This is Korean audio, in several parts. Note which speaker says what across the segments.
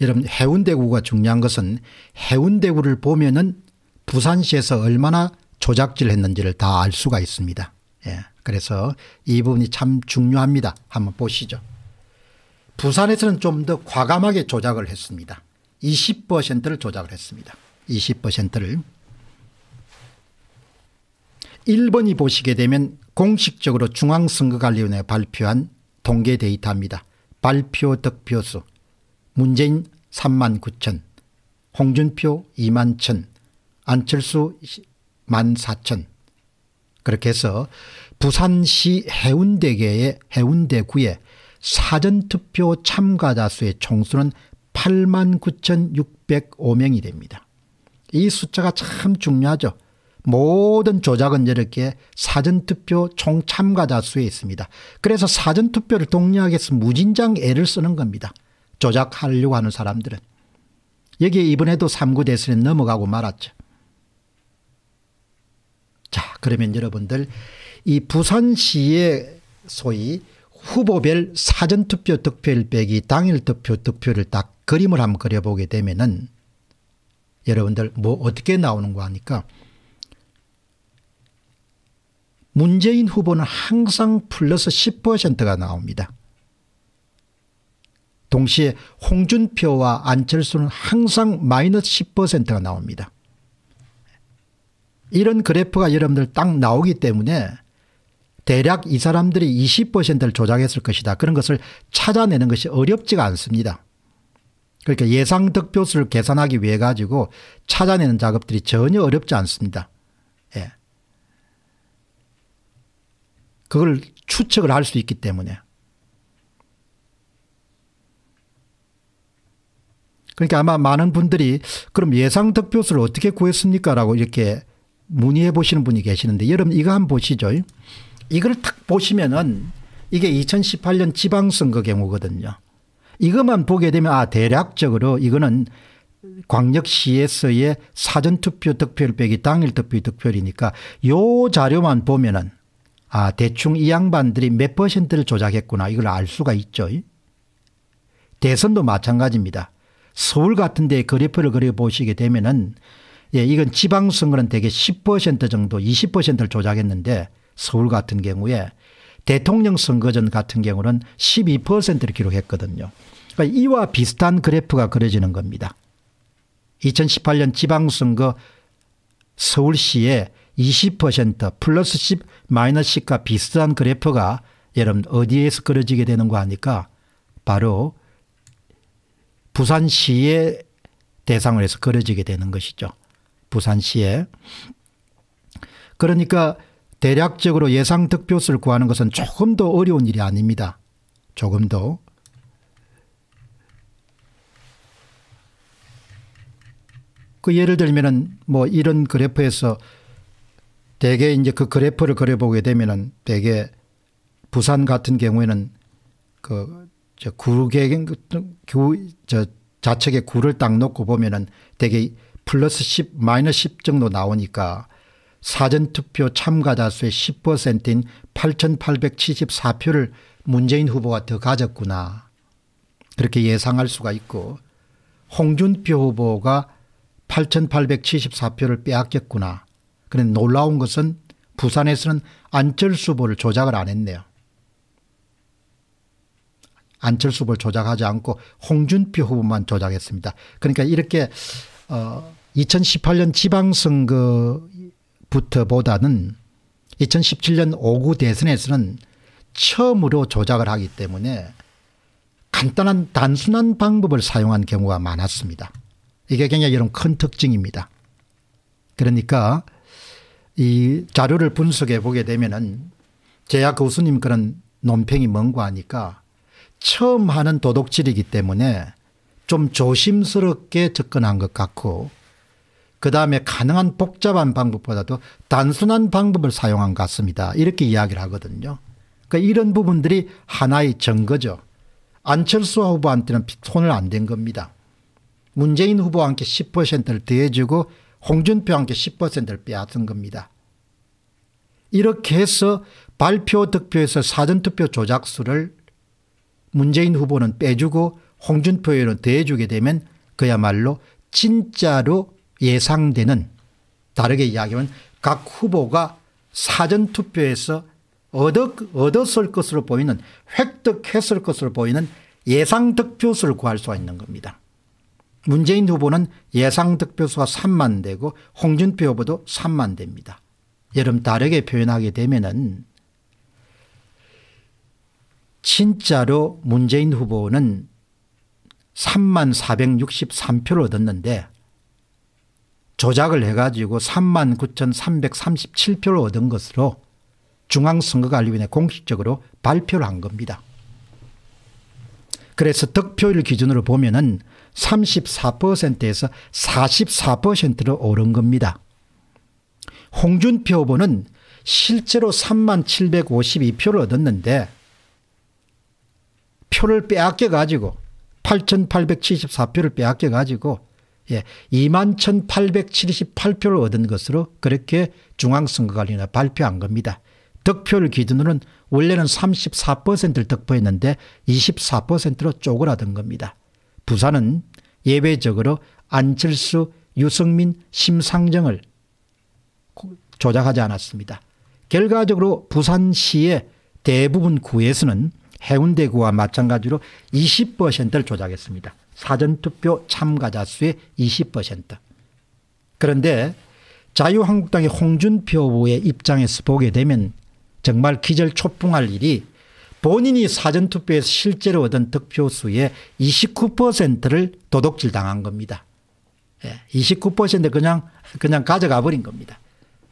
Speaker 1: 여러분 해운대구가 중요한 것은 해운대구를 보면은 부산시에서 얼마나 조작질 했는지를 다 알 수가 있습니다. 예. 그래서 이 부분이 참 중요합니다. 한번 보시죠. 부산에서는 좀 더 과감하게 조작을 했습니다. 20%를 조작을 했습니다. 20%를. 1번이 보시게 되면 공식적으로 중앙선거관리위원회가 발표한 통계 데이터입니다. 발표 득표수 문재인 3만 9천 홍준표 2만 1천 안철수 1만 4천 그렇게 해서 부산시 해운대계의 해운대구의 사전투표 참가자 수의 총수는 8만 9,605명이 됩니다. 이 숫자가 참 중요하죠. 모든 조작은 이렇게 사전투표 총 참가자 수에 있습니다. 그래서 사전투표를 독려하기 위해서 무진장 애를 쓰는 겁니다. 조작하려고 하는 사람들은. 여기에 이번에도 3구 대선에 넘어가고 말았죠. 자 그러면 여러분들 이 부산시의 소위 후보별 사전투표 득표율 빼기 당일 투표 득표를 딱 그림을 한번 그려보게 되면은 여러분들 뭐 어떻게 나오는 거 하니까 문재인 후보는 항상 플러스 10%가 나옵니다. 동시에 홍준표와 안철수는 항상 마이너스 10%가 나옵니다. 이런 그래프가 여러분들 딱 나오기 때문에 대략 이 사람들이 20%를 조작했을 것이다. 그런 것을 찾아내는 것이 어렵지가 않습니다. 그러니까 예상 득표수를 계산하기 위해 가지고 찾아내는 작업들이 전혀 어렵지 않습니다. 예. 그걸 추측을 할 수 있기 때문에. 그러니까 아마 많은 분들이 그럼 예상 득표수를 어떻게 구했습니까? 라고 이렇게 문의해 보시는 분이 계시는데 여러분 이거 한번 보시죠. 이걸 탁 보시면은 이게 2018년 지방선거 경우거든요. 이것만 보게 되면 아 대략적으로 이거는 광역시에서의 사전투표 득표율 빼기 당일 투표 득표율이니까 요 자료만 보면은 아 대충 이 양반들이 몇 퍼센트를 조작했구나 이걸 알 수가 있죠. 대선도 마찬가지입니다. 서울 같은 데 그래프를 그려보시게 되면은 예, 이건 지방선거는 대개 10% 정도 20%를 조작했는데 서울 같은 경우에 대통령 선거전 같은 경우는 12%를 기록했거든요. 그러니까 이와 비슷한 그래프가 그려지는 겁니다. 2018년 지방선거 서울시에 20% 플러스 10 마이너스 10과 비슷한 그래프가 여러분 어디에서 그려지게 되는 거 하니까 바로 부산시의 대상을 해서 그려지게 되는 것이죠. 부산시에. 그러니까 대략적으로 예상 득표수를 구하는 것은 조금 더 어려운 일이 아닙니다. 조금 더. 그 예를 들면은 뭐 이런 그래프에서 대개 이제 그 그래프를 그려보게 되면은 대개 부산 같은 경우에는 그 저 구계경 저 좌측에 구를 딱 놓고 보면은 대개 플러스 10 마이너스 10 정도 나오니까 사전투표 참가자 수의 10%인 8,874표를 문재인 후보가 더 가졌구나. 그렇게 예상할 수가 있고 홍준표 후보가 8,874표를 빼앗겼구나. 그런데 놀라운 것은 부산에서는 안철수 후보를 조작을 안 했네요. 안철수 후보를 조작하지 않고 홍준표 후보만 조작했습니다. 그러니까 이렇게 어 2018년 지방선거 부터보다는 2017년 5구 대선에서는 처음으로 조작을 하기 때문에 간단한 단순한 방법을 사용한 경우가 많았습니다. 이게 굉장히 이런 큰 특징입니다. 그러니까 이 자료를 분석해 보게 되면은 제야 교수님 그런 논평이 뭔가 하니까 처음 하는 도덕질이기 때문에 좀 조심스럽게 접근한 것 같고 그 다음에 가능한 복잡한 방법보다도 단순한 방법을 사용한 것 같습니다. 이렇게 이야기를 하거든요. 그러니까 이런 부분들이 하나의 증거죠. 안철수 후보한테는 손을 안 댄 겁니다. 문재인 후보와 함께 10%를 더해주고 홍준표와 함께 10%를 빼앗은 겁니다. 이렇게 해서 발표 득표에서 사전투표 조작수를 문재인 후보는 빼주고 홍준표 의원을 더해주게 되면 그야말로 진짜로 예상되는 다르게 이야기하면 각 후보가 사전투표에서 얻어, 얻었 을 것으로 보이는 획득했을 것으로 보이는 예상 득표수를 구할 수가 있는 겁니다. 문재인 후보는 예상 득표수가 3만 되고 홍준표 후보도 3만 됩니다. 여러분 다르게 표현하게 되면 은 진짜로 문재인 후보는 3만 463표를 얻었는데 조작을 해가지고 3만 9,337표를 얻은 것으로 중앙선거관리위원회 공식적으로 발표를 한 겁니다. 그래서 득표율 기준으로 보면 은 34%에서 44%로 오른 겁니다. 홍준표 후보는 실제로 3만 752표를 얻었는데 표를 빼앗겨 가지고 8,874표를 빼앗겨 가지고 예, 2만 1,878표를 얻은 것으로 그렇게 중앙선거관리위원회 발표한 겁니다. 득표를 기준으로는 원래는 34%를 득표했는데 24%로 쪼그라든 겁니다. 부산은 예외적으로 안철수, 유승민, 심상정을 조작하지 않았습니다. 결과적으로 부산시의 대부분 구에서는 해운대구와 마찬가지로 20%를 조작했습니다. 사전투표 참가자 수의 20%. 그런데 자유한국당의 홍준표 후보의 입장에서 보게 되면 정말 기절초풍할 일이 본인이 사전투표에서 실제로 얻은 득표수의 29%를 도둑질 당한 겁니다. 29% 예, 그냥, 그냥 가져가 버린 겁니다.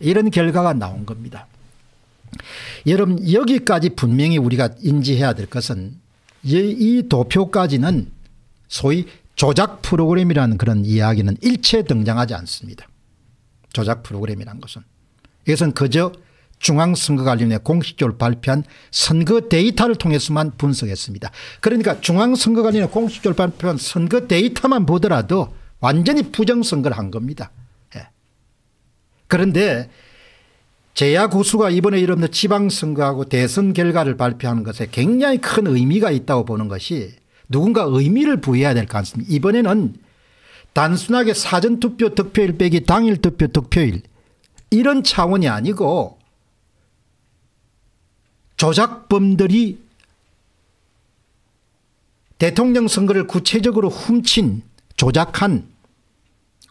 Speaker 1: 이런 결과가 나온 겁니다. 여러분 여기까지 분명히 우리가 인지해야 될 것은 이 도표까지는 소위 조작 프로그램이라는 그런 이야기는 일체 등장하지 않습니다. 조작 프로그램이라는 것은. 이것은 그저 중앙선거관리위원회 공식적으로 발표한 선거 데이터를 통해서만 분석했습니다. 그러니까 중앙선거관리위원회 공식적으로 발표한 선거 데이터만 보더라도 완전히 부정선거를 한 겁니다. 예. 그런데 제야 고수가 이번에 이런 지방선거하고 대선 결과를 발표하는 것에 굉장히 큰 의미가 있다고 보는 것이 누군가 의미를 부여해야 될 것 같습니다. 이번에는 단순하게 사전투표 득표일 빼기 당일 투표 득표일 이런 차원이 아니고 조작범들이 대통령 선거를 구체적으로 훔친 조작한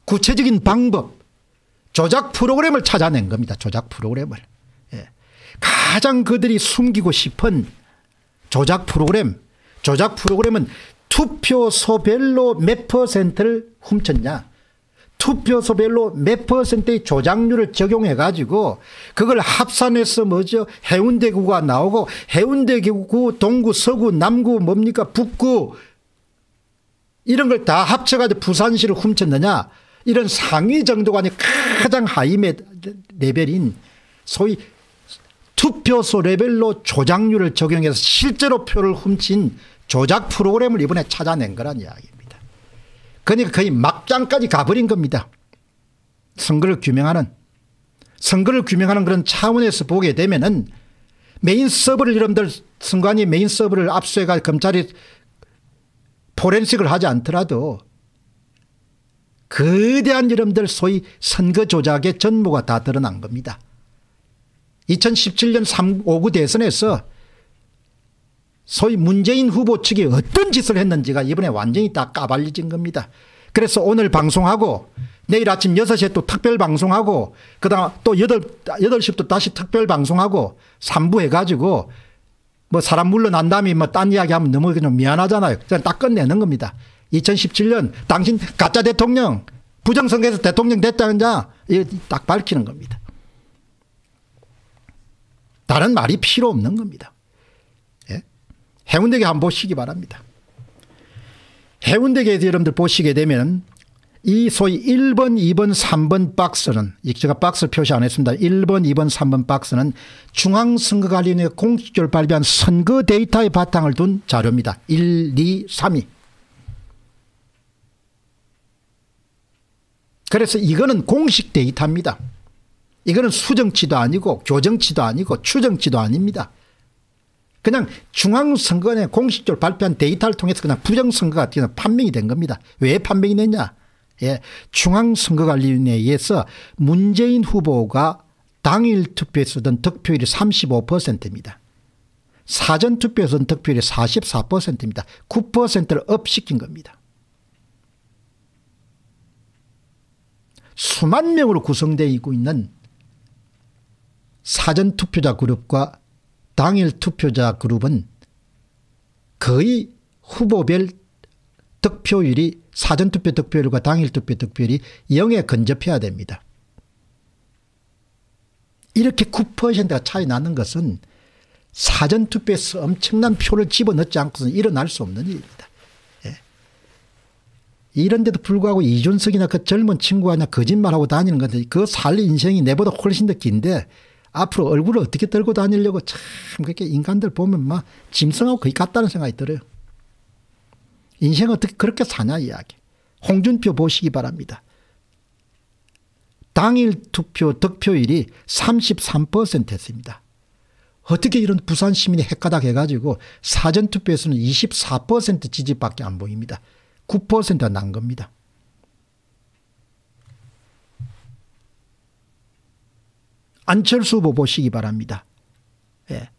Speaker 1: 구체적인 방법 조작 프로그램을 찾아낸 겁니다. 조작 프로그램을. 예. 가장 그들이 숨기고 싶은 조작 프로그램. 조작 프로그램은 투표소별로 몇 퍼센트를 훔쳤냐. 투표소별로 몇 퍼센트의 조작률을 적용해 가지고 그걸 합산해서 뭐죠 해운대구가 나오고 해운대구 동구 서구 남구 뭡니까 북구 이런 걸 다 합쳐가지고 부산시를 훔쳤느냐 이런 상위 정도가 아니 가장 하위 레벨인 소위 투표소 레벨로 조작률을 적용해서 실제로 표를 훔친 조작 프로그램을 이번에 찾아낸 거란 이야기입니다. 그러니까 거의 막장까지 가버린 겁니다. 선거를 규명하는 선거를 규명하는 그런 차원에서 보게 되면은 메인 서버를 여러분들 선관위 메인 서버를 압수해가 검찰이 포렌식을 하지 않더라도 거대한 여러분들 소위 선거 조작의 전모가 다 드러난 겁니다. 2017년 3, 5구 대선에서 소위 문재인 후보 측이 어떤 짓을 했는지가 이번에 완전히 다 까발려진 겁니다. 그래서 오늘 방송하고 내일 아침 6시에 또 특별 방송하고 그다음 또 8, 8시부터 다시 특별 방송하고 3부 해가지고 뭐 사람 물러난 다음에 뭐 딴 이야기 하면 너무 그냥 미안하잖아요. 그냥 딱 끝내는 겁니다. 2017년 당신 가짜 대통령 부정선거에서 대통령 됐다는 자 이거 딱 밝히는 겁니다. 다른 말이 필요 없는 겁니다. 예? 해운대교 한번 보시기 바랍니다. 해운대교에서 여러분들 보시게 되면 이 소위 1번 2번 3번 박스는 제가 박스 표시 안 했습니다. 1번 2번 3번 박스는 중앙선거관리위원회 공식적으로 발표한 선거 데이터의 바탕을 둔 자료입니다. 1, 2, 3위. 그래서 이거는 공식 데이터입니다. 이거는 수정치도 아니고 교정치도 아니고 추정치도 아닙니다. 그냥 중앙선거관회 공식적으로 발표한 데이터를 통해서 그냥 부정선거가 그냥 판명이 된 겁니다. 왜 판명이 됐냐. 예. 중앙선거관리위원회에서 문재인 후보가 당일 투표에서든 득표율이 35%입니다. 사전투표에서는 득표율이 44%입니다. 9%를 업시킨 겁니다. 수만 명으로 구성되어 있는 사전투표자 그룹과 당일 투표자 그룹은 거의 후보별 득표율이 사전투표 득표율과 당일투표 득표율이 0에 근접해야 됩니다. 이렇게 9%가 차이 나는 것은 사전투표에서 엄청난 표를 집어넣지 않고서는 일어날 수 없는 일입니다. 예. 이런데도 불구하고 이준석이나 그 젊은 친구가 그냥 거짓말하고 다니는 건데 그 살 인생이 내보다 훨씬 더 긴데 앞으로 얼굴을 어떻게 들고 다니려고 참 그렇게 인간들 보면 막 짐승하고 거의 같다는 생각이 들어요. 인생 어떻게 그렇게 사냐 이야기. 홍준표 보시기 바랍니다. 당일 투표 득표율이 33%였습니다. 어떻게 이런 부산 시민이 헷가닥 해가지고 사전투표에서는 24% 지지밖에 안 보입니다. 9%가 난 겁니다. 안철수 후보 보시기 바랍니다. 예.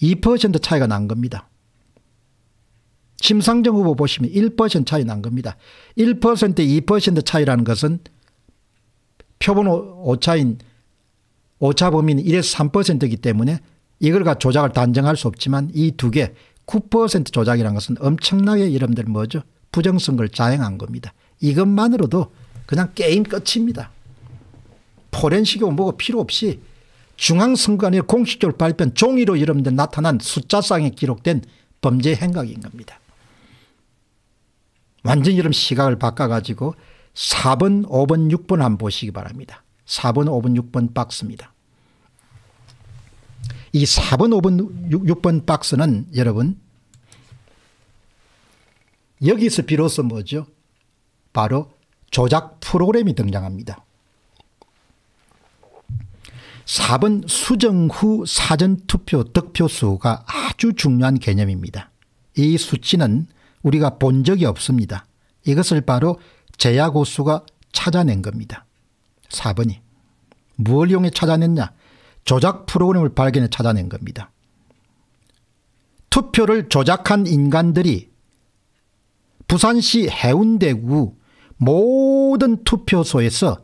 Speaker 1: 2% 차이가 난 겁니다. 심상정 후보 보시면 1% 차이 난 겁니다. 1% 2% 차이라는 것은 표본 오차인 오차 범위는 1에서 3%이기 때문에 이걸 가 조작을 단정할 수 없지만 이 두 개 9% 조작이라는 것은 엄청나게 여러분들 뭐죠 부정선거를 자행한 겁니다. 이것만으로도 그냥 게임 끝입니다. 포렌식이 뭐고 필요 없이 중앙선관위 공식적으로 발표한 종이로 여러분들 나타난 숫자상에 기록된 범죄 행각인 겁니다. 완전히 여러분 시각을 바꿔가지고 4번, 5번, 6번 한번 보시기 바랍니다. 4번, 5번, 6번 박스입니다. 이 4번, 5번, 6, 번 박스는 여러분 여기서 비로소 뭐죠? 바로 조작 프로그램이 등장합니다. 4번 수정 후 사전투표 득표수가 아주 중요한 개념입니다. 이 수치는 우리가 본 적이 없습니다. 이것을 바로 제야고수가 찾아낸 겁니다. 4번이. 무엇을 이용해 찾아냈냐? 조작 프로그램을 발견해 찾아낸 겁니다. 투표를 조작한 인간들이 부산시 해운대구 모든 투표소에서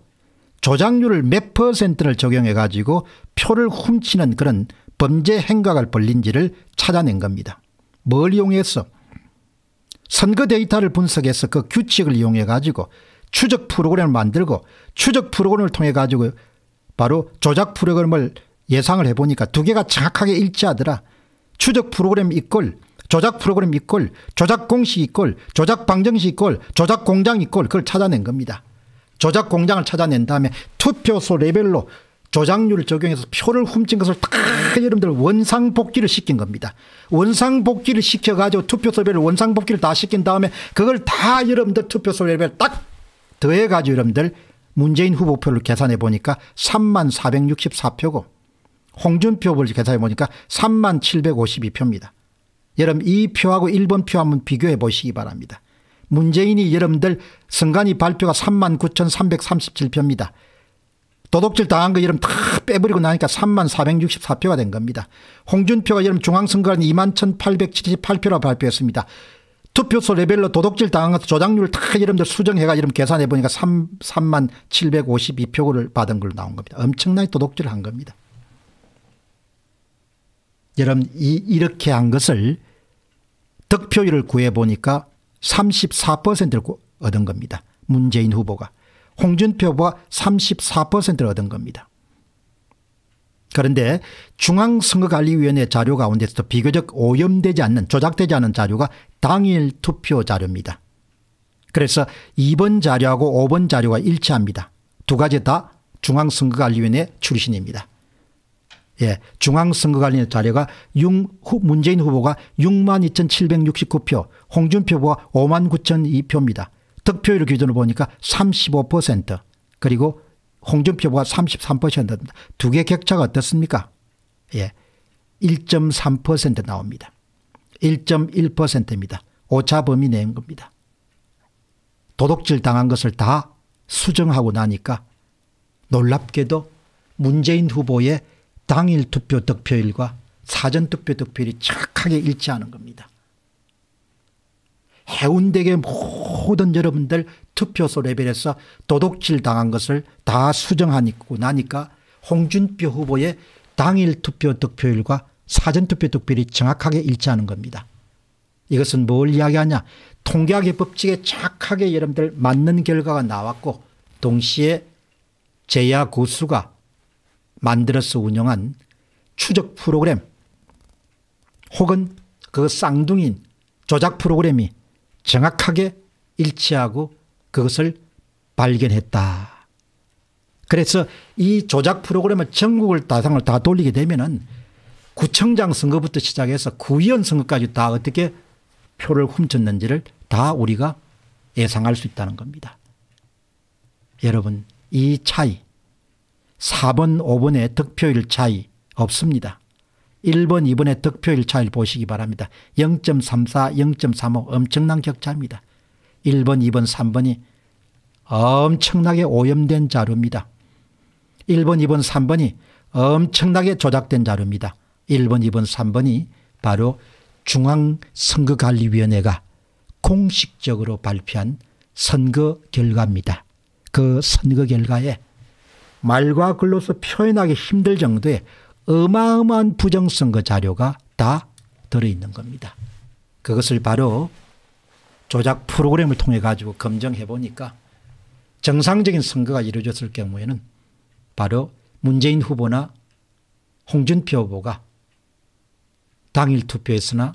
Speaker 1: 조작률을 몇 퍼센트를 적용해 가지고 표를 훔치는 그런 범죄 행각을 벌린지를 찾아낸 겁니다. 뭘 이용해서 선거 데이터를 분석해서 그 규칙을 이용해 가지고 추적 프로그램을 만들고 추적 프로그램을 통해 가지고 바로 조작 프로그램을 예상을 해보니까 두 개가 정확하게 일치하더라. 추적 프로그램 equal 조작 프로그램 equal 조작 공식 equal 조작 방정식 equal 조작 공장 equal 그걸 찾아낸 겁니다. 조작 공장을 찾아낸 다음에 투표소 레벨로 조작률을 적용해서 표를 훔친 것을 다 여러분들 원상복귀를 시킨 겁니다. 원상복귀를 시켜가지고 투표소 레벨 원상복귀를 다 시킨 다음에 그걸 다 여러분들 투표소 레벨 딱 더해가지고 여러분들 문재인 후보표를 계산해 보니까 3만 464표고 홍준표를 계산해 보니까 3만 752표입니다. 여러분 이 표하고 1번 표 한번 비교해 보시기 바랍니다. 문재인이 여러분들 선관위 발표가 3만 9,337표입니다. 도둑질 당한 거 여러분 다 빼버리고 나니까 3만 464표가 된 겁니다. 홍준표가 여러분 중앙선거관 2만 1,878표라 발표했습니다. 투표소 레벨로 도둑질 당한 것 조작률을 다 여러분들 수정해가 여러분 계산해 보니까 3, 3만 752표를 받은 걸로 나온 겁니다. 엄청나게 도둑질을 한 겁니다. 여러분 이, 이렇게 한 것을 득표율을 구해 보니까 34%를 얻은 겁니다. 문재인 후보가. 홍준표 후보가 34%를 얻은 겁니다. 그런데 중앙선거관리위원회 자료 가운데서도 비교적 오염되지 않는 조작되지 않은 자료가 당일 투표 자료입니다. 그래서 2번 자료하고 5번 자료가 일치합니다. 두 가지 다 중앙선거관리위원회 출신입니다. 예, 중앙선거관리위 자료가 6, 문재인 후보가 6만 2,769표, 홍준표 후보가 5만 9,002표입니다. 득표율 기준으로 보니까 35% 그리고 홍준표 후보가 33%입니다. 두 개 격차가 어떻습니까? 예, 1.3% 나옵니다. 1.1%입니다. 오차 범위 내인 겁니다. 도둑질 당한 것을 다 수정하고 나니까 놀랍게도 문재인 후보의 당일 투표 득표율과 사전 투표 득표율이 정확하게 일치하는 겁니다. 해운대의 모든 여러분들 투표소 레벨에서 도둑질 당한 것을 다 수정하고 나니까 홍준표 후보의 당일 투표 득표율과 사전 투표 득표율이 정확하게 일치하는 겁니다. 이것은 뭘 이야기하냐 통계학의 법칙에 정확하게 여러분들 맞는 결과가 나왔고 동시에 제야 고수가 만들어서 운영한 추적 프로그램 혹은 그 쌍둥이인 조작 프로그램이 정확하게 일치하고 그것을 발견했다. 그래서 이 조작 프로그램을 전국을 다상을 다 돌리게 되면은 구청장 선거부터 시작해서 구의원 선거까지 다 어떻게 표를 훔쳤는지를 다 우리가 예상할 수 있다는 겁니다. 여러분 이 차이 4번 5번의 득표율 차이 없습니다. 1번 2번의 득표율 차이를 보시기 바랍니다. 0.34 0.35 엄청난 격차입니다. 1번 2번 3번이 엄청나게 오염된 자료입니다. 1번 2번 3번이 엄청나게 조작된 자료입니다. 1번 2번 3번이 바로 중앙선거관리위원회가 공식적으로 발표한 선거 결과입니다. 그 선거 결과에 말과 글로서 표현하기 힘들 정도의 어마어마한 부정선거 자료가 다 들어있는 겁니다. 그것을 바로 조작 프로그램을 통해 가지고 검증해 보니까 정상적인 선거가 이루어졌을 경우에는 바로 문재인 후보나 홍준표 후보가 당일 투표에서나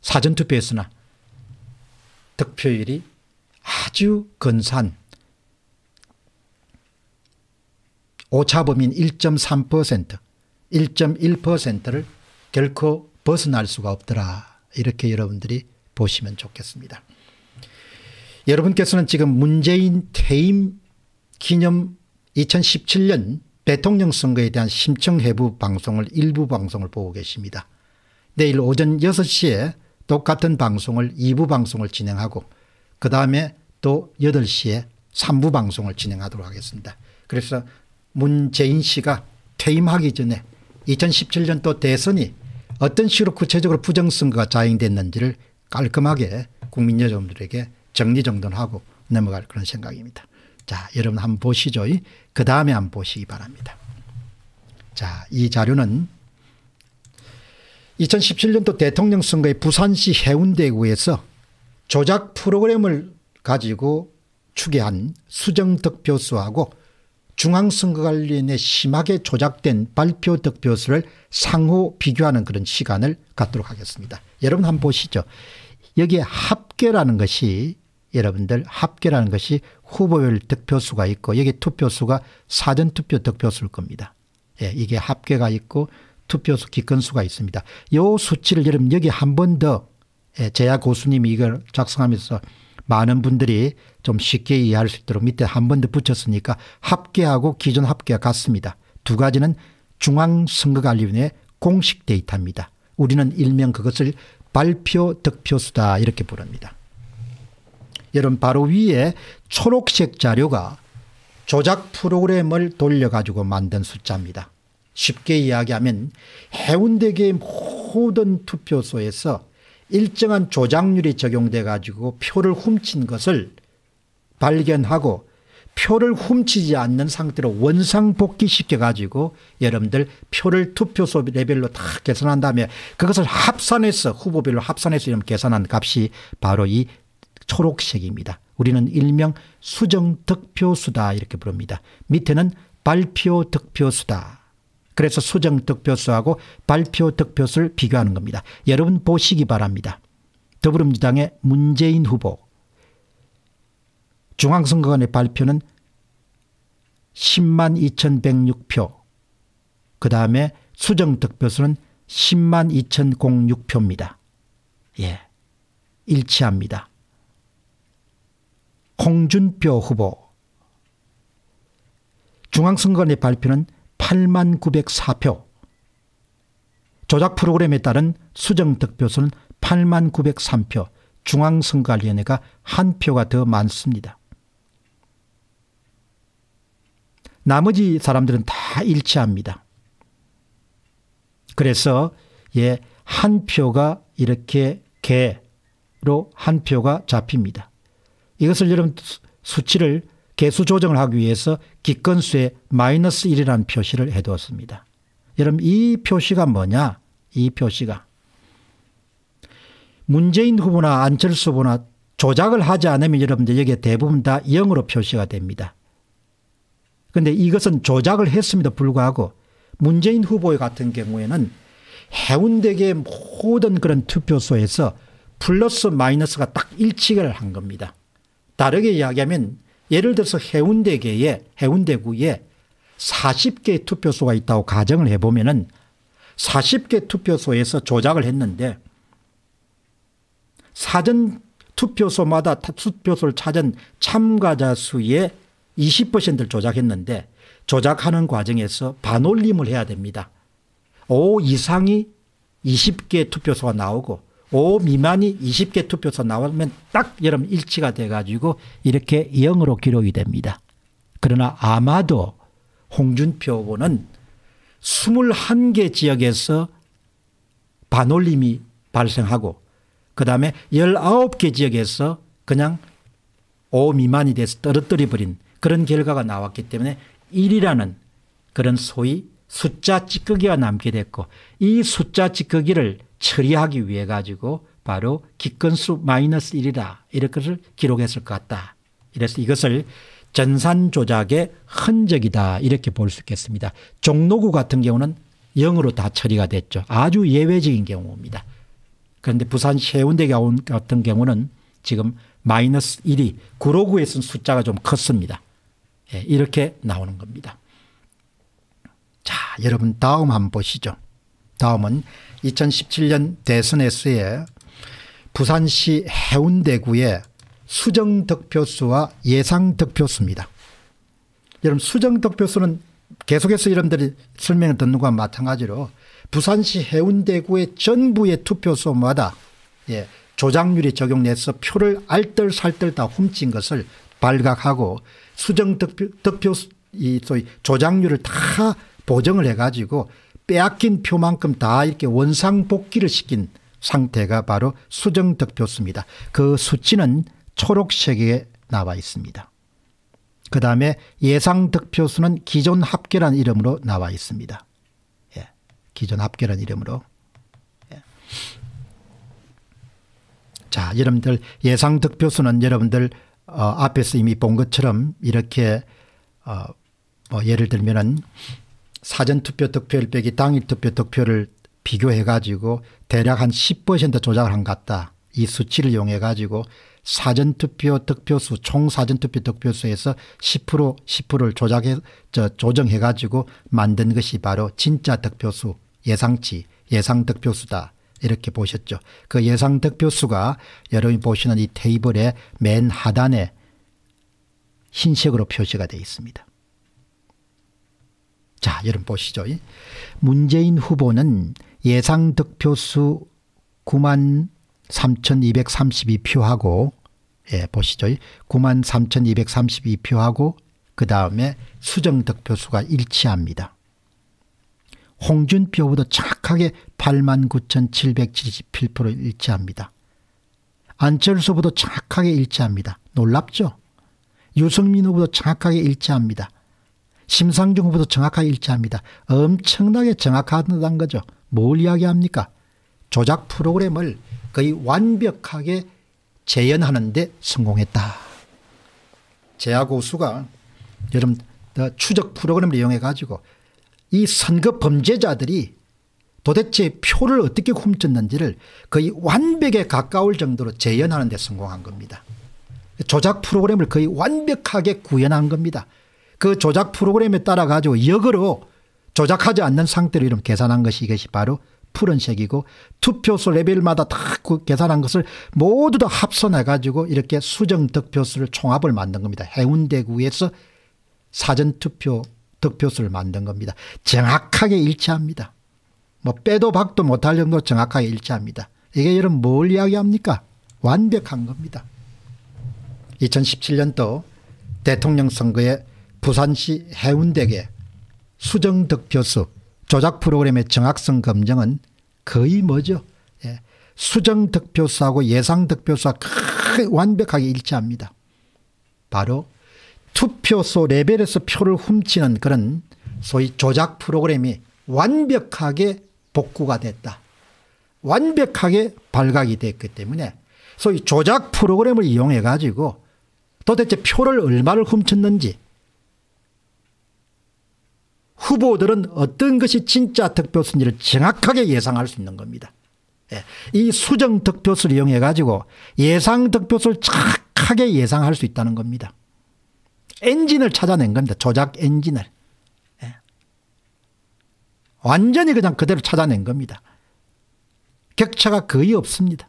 Speaker 1: 사전 투표에서나 득표율이 아주 근사한 오차범위인 1.3% 1.1%를 결코 벗어날 수가 없더라 이렇게 여러분들이 보시면 좋겠습니다. 여러분께서는 지금 문재인 퇴임 기념 2017년 대통령 선거에 대한 심청 해부 방송을 일부 방송을 보고 계십니다. 내일 오전 6시에 똑같은 방송을 2부 방송을 진행하고 그 다음에 또 8시에 3부 방송을 진행하도록 하겠습니다. 그래서 문재인 씨가 퇴임하기 전에 2017년도 대선이 어떤 식으로 구체적으로 부정선거가 자행됐는지를 깔끔하게 국민 여러분들에게 정리정돈하고 넘어갈 그런 생각입니다. 자 여러분 한번 보시죠. 그 다음에 한번 보시기 바랍니다. 자이 자료는 2017년도 대통령 선거의 부산시 해운대구에서 조작 프로그램을 가지고 추계한 수정 득표수하고 중앙선거관리위원회 심하게 조작된 발표 득표수를 상호 비교하는 그런 시간을 갖도록 하겠습니다. 여러분 한번 보시죠. 여기에 합계라는 것이 여러분들 합계라는 것이 후보별 득표수가 있고 여기 투표수가 사전투표 득표수일 겁니다. 예, 이게 합계가 있고 투표수 기권수가 있습니다. 이 수치를 여러분 여기 한 번더 예, 제야 고수님이 이걸 작성하면서 많은 분들이 좀 쉽게 이해할 수 있도록 밑에 한 번 더 붙였으니까 합계하고 기존 합계가 같습니다. 두 가지는 중앙선거관리위원회 공식 데이터입니다. 우리는 일명 그것을 발표 득표수다 이렇게 부릅니다. 여러분 바로 위에 초록색 자료가 조작 프로그램을 돌려가지고 만든 숫자입니다. 쉽게 이야기하면 해운대계 모든 투표소에서 일정한 조작률이 적용돼 가지고 표를 훔친 것을 발견하고 표를 훔치지 않는 상태로 원상복귀시켜 가지고 여러분들 표를 투표소 레벨로 다 계산한 다음에 그것을 합산해서 후보별로 합산해서 이런 계산한 값이 바로 이 초록색입니다. 우리는 일명 수정 득표수다 이렇게 부릅니다. 밑에는 발표 득표수다. 그래서 수정 득표수하고 발표 득표수를 비교하는 겁니다. 여러분 보시기 바랍니다. 더불어민주당의 문재인 후보 중앙선거관의 발표는 10만 2106표 그 다음에 수정 득표수는 10만 2006표입니다. 예, 일치합니다. 홍준표 후보 중앙선거관의 발표는 8만 904표 조작 프로그램에 따른 수정 득표수는 8만 903표 중앙선거관리위원회가 한 표가 더 많습니다. 나머지 사람들은 다 일치합니다. 그래서 예, 한 표가 이렇게 개로 한 표가 잡힙니다. 이것을 여러분 수치를 개수 조정을 하기 위해서 기권수에 마이너스 1이라는 표시를 해두었습니다. 여러분 이 표시가 뭐냐 이 표시가 문재인 후보나 안철수 후보나 조작을 하지 않으면 여러분들 여기에 대부분 다 0으로 표시가 됩니다. 그런데 이것은 조작을 했음에도 불구하고 문재인 후보 같은 경우에는 해운대계 모든 그런 투표소에서 플러스 마이너스가 딱 일치를 한 겁니다. 다르게 이야기하면 예를 들어서 해운대계에 해운대구에 40개 투표소가 있다고 가정을 해보면 은 40개 투표소에서 조작을 했는데 사전 투표소마다 투표소를 찾은 참가자 수의 20%를 조작했는데 조작하는 과정에서 반올림을 해야 됩니다. 5 이상이 20개 투표소가 나오고 5 미만이 20개 투표소 나오면 딱 여러분 일치가 돼 가지고 이렇게 0으로 기록이 됩니다. 그러나 아마도 홍준표 후보는 21개 지역에서 반올림이 발생하고 그 다음에 19개 지역에서 그냥 5 미만이 돼서 떨어뜨려 버린 그런 결과가 나왔기 때문에 1이라는 그런 소위 숫자 찌꺼기가 남게 됐고 이 숫자 찌꺼기를 처리하기 위해 가지고 바로 기건수 마이너스 1이다 이렇게 기록했을 것 같다. 이래서 이것을 전산 조작의 흔적이다 이렇게 볼 수 있겠습니다. 종로구 같은 경우는 0으로 다 처리가 됐죠. 아주 예외적인 경우입니다. 그런데 부산 해운대 같은 경우는 지금 마이너스 1이 구로구에서는 숫자가 좀 컸습니다. 예, 이렇게 나오는 겁니다. 자, 여러분 다음 한번 보시죠. 다음은 2017년 대선에서의 부산시 해운대구의 수정 득표수와 예상 득표수입니다. 여러분 수정 득표수는 계속해서 여러분들이 설명을 듣는 것과 마찬가지로 부산시 해운대구의 전부의 투표소마다 예, 조작률이 적용돼서 표를 알뜰살뜰 다 훔친 것을 발각하고 수정 득표, 득표 이 소위 조작률을 다 보정을 해가지고 빼앗긴 표만큼 다 이렇게 원상복귀를 시킨 상태가 바로 수정 득표수입니다. 그 수치는 초록색에 나와 있습니다. 그 다음에 예상 득표수는 기존 합계란 이름으로 나와 있습니다. 예, 기존 합계란 이름으로. 예. 자, 여러분들 예상 득표수는 여러분들 어, 앞에서 이미 본 것처럼 이렇게 어, 뭐 예를 들면은 사전투표 득표율 빼기 당일 투표 득표를 비교해 가지고 대략 한 10% 조작을 한 것 같다. 이 수치를 이용해 가지고 사전투표 득표수 총 사전투표 득표수에서 10% 10%를 조작해 저 조정해 가지고 만든 것이 바로 진짜 득표수 예상치 예상 득표수다. 이렇게 보셨죠. 그 예상 득표수가 여러분이 보시는 이 테이블의 맨 하단에 흰색으로 표시가 되어 있습니다. 자, 여러분 보시죠. 문재인 후보는 예상 득표수 9만 3,232표하고 예, 보시죠. 9만 3,232표하고 그 다음에 수정 득표수가 일치합니다. 홍준표 후보도 정확하게 8만 9,777표로 일치합니다. 안철수 후보도 정확하게 일치합니다. 놀랍죠? 유승민 후보도 정확하게 일치합니다. 심상중 후보도 정확하게 일치합니다. 엄청나게 정확하다는 거죠. 뭘 이야기합니까? 조작 프로그램을 거의 완벽하게 재현하는데 성공했다. 제야고수가 여러분 추적 프로그램을 이용해 가지고 이 선거 범죄자들이 도대체 표를 어떻게 훔쳤는지를 거의 완벽에 가까울 정도로 재현하는 데 성공한 겁니다. 조작 프로그램을 거의 완벽하게 구현한 겁니다. 그 조작 프로그램에 따라 가지고 역으로 조작하지 않는 상태로 이름 계산한 것이 이것이 바로 푸른색이고 투표수 레벨마다 다 그 계산한 것을 모두 다 합선해 가지고 이렇게 수정 득표수를 총합을 만든 겁니다. 해운대구에서 사전투표 득표수를 만든 겁니다. 정확하게 일치합니다. 뭐 빼도 박도 못할 정도로 정확하게 일치합니다. 이게 여러분 뭘 이야기합니까? 완벽한 겁니다. 2017년도 대통령 선거에 부산시 해운대계 수정득표수 조작 프로그램의 정확성 검증은 거의 뭐죠? 예. 수정득표수하고 예상득표수가 완벽하게 일치합니다. 바로 투표소 레벨에서 표를 훔치는 그런 소위 조작 프로그램이 완벽하게 복구가 됐다. 완벽하게 발각이 됐기 때문에 소위 조작 프로그램을 이용해 가지고 도대체 표를 얼마를 훔쳤는지 후보들은 어떤 것이 진짜 득표수인지를 정확하게 예상할 수 있는 겁니다. 예. 이 수정 득표수를 이용해 가지고 예상 득표수를 정확하게 예상할 수 있다는 겁니다. 엔진을 찾아낸 겁니다. 조작 엔진을. 예. 완전히 그냥 그대로 찾아낸 겁니다. 격차가 거의 없습니다.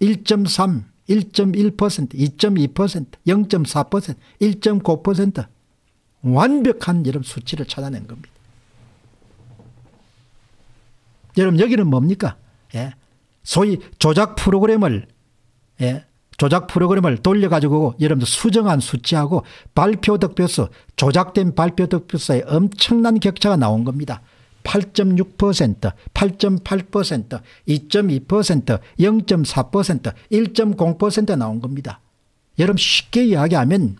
Speaker 1: 1.3, 1.1%, 2.2%, 0.4%, 1.9% 완벽한 여러분 수치를 찾아낸 겁니다. 여러분 여기는 뭡니까? 예. 소위 조작 프로그램을 예. 조작 프로그램을 돌려가지고 여러분들 수정한 수치하고 발표 득표수 조작된 발표 득표수에 엄청난 격차가 나온 겁니다. 8.6%, 8.8%, 2.2%, 0.4%, 1.0% 나온 겁니다. 여러분 쉽게 이야기하면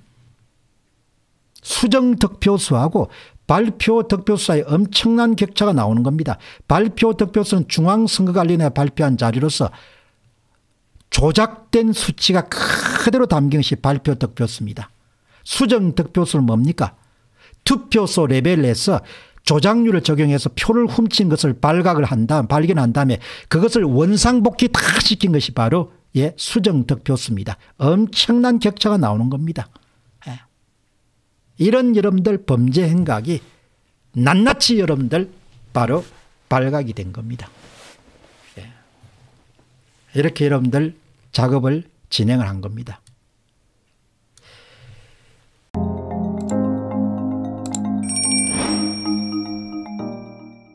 Speaker 1: 수정 득표수하고 발표 득표수사에 엄청난 격차가 나오는 겁니다. 발표 득표수는 중앙선거관리원회가 발표한 자료로서 조작된 수치가 그대로 담긴 것이 발표 득표수입니다. 수정 득표수는 뭡니까? 투표소 레벨에서 조작률을 적용해서 표를 훔친 것을 발각을 한 다음 발견한 다음에 그것을 원상복귀 다 시킨 것이 바로 예, 수정 득표수입니다. 엄청난 격차가 나오는 겁니다. 예. 이런 여러분들 범죄 행각이 낱낱이 여러분들 바로 발각이 된 겁니다. 예. 이렇게 여러분들 작업을 진행을 한 겁니다.